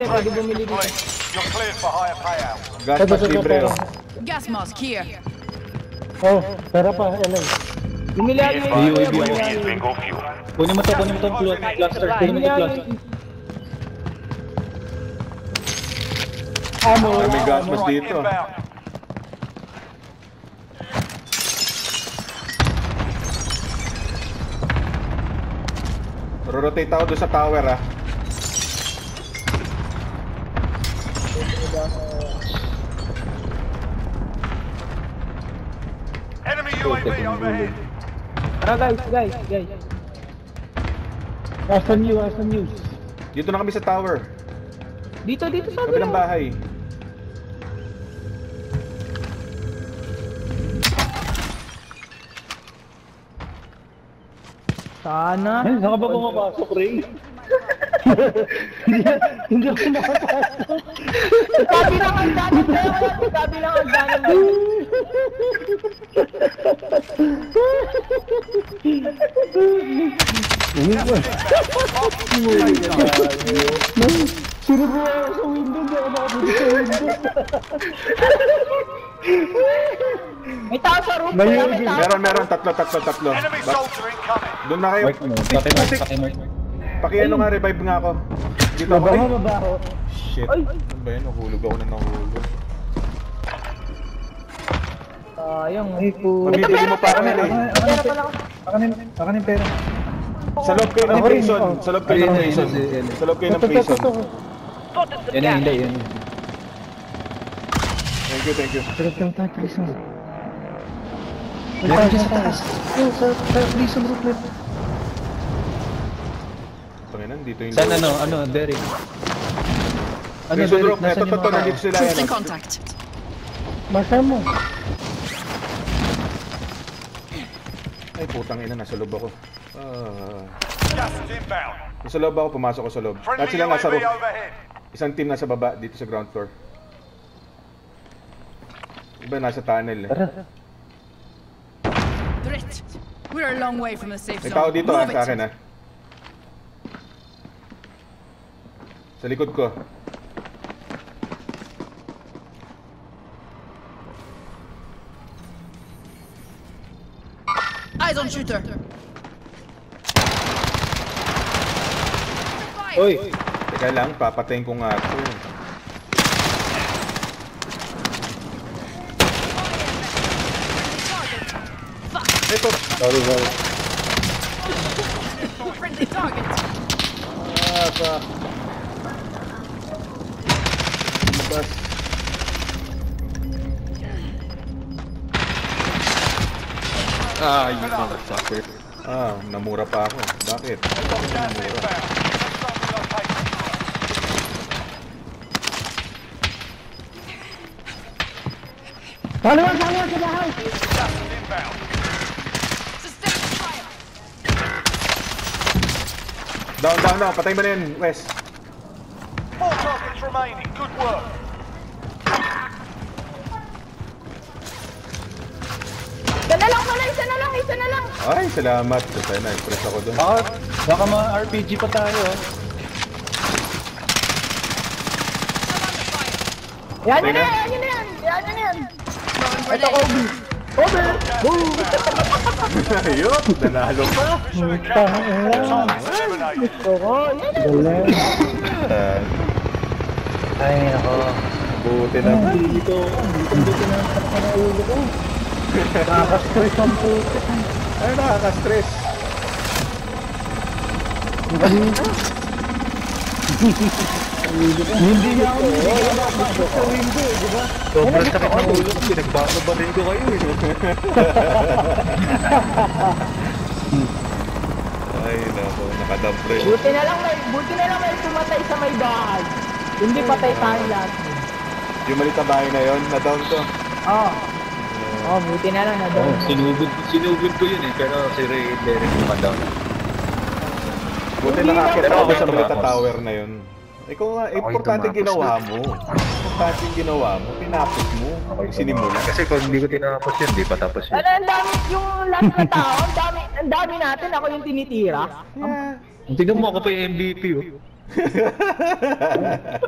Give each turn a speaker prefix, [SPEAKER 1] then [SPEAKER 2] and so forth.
[SPEAKER 1] pwede bumili dito.
[SPEAKER 2] You're cleared for higher payout.
[SPEAKER 3] Gas
[SPEAKER 4] Ito,
[SPEAKER 3] mas
[SPEAKER 4] ito, ito,
[SPEAKER 3] libre
[SPEAKER 4] ito.
[SPEAKER 3] oh.
[SPEAKER 5] Gas mask here.
[SPEAKER 4] Oh, pera pa, LA.
[SPEAKER 1] Bumili ako
[SPEAKER 4] UAV.
[SPEAKER 1] yung-
[SPEAKER 2] Bingo fuel.
[SPEAKER 4] Kunin mo to, kunin mo to, pl- cluster, kunin mo
[SPEAKER 1] bumili
[SPEAKER 4] to,
[SPEAKER 1] ako
[SPEAKER 4] cluster.
[SPEAKER 1] Amo,
[SPEAKER 3] Ah, may gas
[SPEAKER 1] amo.
[SPEAKER 3] mas
[SPEAKER 2] Right,
[SPEAKER 3] dito.
[SPEAKER 2] inbound.
[SPEAKER 3] Rotate ako doon sa tower ah.
[SPEAKER 2] Enemy UAV overhead.
[SPEAKER 1] Tara guys, guys, guys.
[SPEAKER 4] SMU, SMU.
[SPEAKER 3] Dito na kami sa tower.
[SPEAKER 1] Dito, dito sa
[SPEAKER 3] Kabilang bahay.
[SPEAKER 1] Sana.
[SPEAKER 4] Saan ka ba pumapasok, Ray? Hindi ako makapasok.
[SPEAKER 1] Sabi lang ang tayo, wala sabi lang ang danan tayo.
[SPEAKER 4] Sinubuha ako sa window, hindi ako nakapasok sa window.
[SPEAKER 1] May tao sa roof,
[SPEAKER 4] May
[SPEAKER 1] tao.
[SPEAKER 3] Meron, meron. Tatlo, tatlo, tatlo.
[SPEAKER 2] Enemy
[SPEAKER 3] Ba-
[SPEAKER 2] soldier incoming.
[SPEAKER 3] doon na kayo.
[SPEAKER 4] Mark mo, pati mark, pati mark.
[SPEAKER 3] Pakiano nga, revive nga ako. Dito ako.
[SPEAKER 4] Babaho,
[SPEAKER 3] Ay,
[SPEAKER 4] babaho.
[SPEAKER 3] shit.
[SPEAKER 1] Ay.
[SPEAKER 3] Ano ba yun? Nahulog ako na nahulog.
[SPEAKER 1] Sayang.
[SPEAKER 4] Ay, po.
[SPEAKER 3] Mabibili mo pa kami eh.
[SPEAKER 1] Pera pala ako.
[SPEAKER 4] Akanin, akanin pera.
[SPEAKER 3] Sa loob kayo ng
[SPEAKER 4] Ako
[SPEAKER 3] prison.
[SPEAKER 4] oh.
[SPEAKER 3] Sa loob kayo ng prison. Sa loob kayo ng prison.
[SPEAKER 4] Yan na, hindi, yan.
[SPEAKER 3] Thank you, thank you.
[SPEAKER 4] Sarap lang tayo, prison. Meron dyan sa taas. Oh, sa, sa prison left.
[SPEAKER 3] Panginan, dito yung...
[SPEAKER 4] Saan ano, ano, Derek? Ano, Derek, nasan
[SPEAKER 3] Ito,
[SPEAKER 4] yung mga
[SPEAKER 3] nandito
[SPEAKER 4] tao?
[SPEAKER 3] sila.
[SPEAKER 5] Troops in
[SPEAKER 3] Yan.
[SPEAKER 5] contact.
[SPEAKER 4] Masa mo.
[SPEAKER 3] Ay, putang ina, nasa loob ako. Ah.
[SPEAKER 2] Gas is inbound.
[SPEAKER 3] Nasa loob ako, pumasok ako sa loob. At
[SPEAKER 2] Friendly
[SPEAKER 3] sila nasa
[SPEAKER 2] UAV
[SPEAKER 3] roof.
[SPEAKER 2] overhead.
[SPEAKER 3] Isang team nasa baba, dito sa ground floor. Iba nasa tunnel eh.
[SPEAKER 4] Tara.
[SPEAKER 5] Threat. We're a long way from the safe
[SPEAKER 3] May
[SPEAKER 5] zone.
[SPEAKER 3] tao dito ah,
[SPEAKER 5] Move
[SPEAKER 3] sa
[SPEAKER 5] it.
[SPEAKER 3] akin ah. Sa likod ko.
[SPEAKER 5] Eyes on shooter.
[SPEAKER 4] Uy!
[SPEAKER 3] Teka lang, papatayin ko nga ito. Ito!
[SPEAKER 4] Sorry, sorry.
[SPEAKER 5] Friendly target.
[SPEAKER 3] Ah, fuck. Labas. Ah, you motherfucker. Ah, namura pa ako. Bakit?
[SPEAKER 2] Gas
[SPEAKER 3] Namura.
[SPEAKER 2] inbound. Hostile relocation.
[SPEAKER 4] Kaliwan, kaliwan sa bahay!
[SPEAKER 2] Gas is inbound.
[SPEAKER 5] Sustain fire.
[SPEAKER 3] Down, down, down. Patay mo na yun, Wes.
[SPEAKER 2] Four targets remaining. Good work.
[SPEAKER 1] Isa na lang.
[SPEAKER 3] Ay, salamat. Patay na. Impress ako doon.
[SPEAKER 4] Baka, baka mga RPG pa tayo. oh.
[SPEAKER 1] Yan yan yan, yan yun na yan.
[SPEAKER 5] Throwing
[SPEAKER 1] Ito. Kobe. Kobe. Boom.
[SPEAKER 3] Ayun, nanalo pa.
[SPEAKER 2] Account. Targets eliminated.
[SPEAKER 1] Oo, yan na.
[SPEAKER 3] Ah,
[SPEAKER 4] Ay, ako.
[SPEAKER 3] Buti naman.
[SPEAKER 4] Dito, dito, dito na ang na ko. Nakaka-stress ang puto.
[SPEAKER 3] Ay, nakaka-stress.
[SPEAKER 4] Hindi nga ako nakakapasok sa window, di ba? Sobrang sakit ng ulo ko, pinagbababarin ko kayo eh.
[SPEAKER 3] Ay, nako. Nakadampre.
[SPEAKER 1] Buti na lang may, buti na lang may pumatay sa may bahay. Hindi patay tayo lahat.
[SPEAKER 3] Yung malita bahay na yon, na-down to.
[SPEAKER 1] Oo. Oh, buti na lang na doon.
[SPEAKER 4] Oh, sinugod, sinugod ko yun eh, pero si Ray Derek yung down.
[SPEAKER 3] Buti
[SPEAKER 1] Hindi
[SPEAKER 3] nakakita
[SPEAKER 1] lang
[SPEAKER 3] ako sa malita tower na yon. Ikaw nga,
[SPEAKER 4] Ako
[SPEAKER 3] importante
[SPEAKER 4] yung
[SPEAKER 3] ginawa mo. Importante yung ginawa mo. Pinapos mo. Yung sinimula.
[SPEAKER 4] Kasi kung hindi ko tinapos yun, di pa tapos yun.
[SPEAKER 1] Ano, ang dami, yung lahat ng tao, ang dami, ang dami natin, ako yung tinitira.
[SPEAKER 3] Yeah.
[SPEAKER 4] Tingnan mo ako pa yung MVP oh.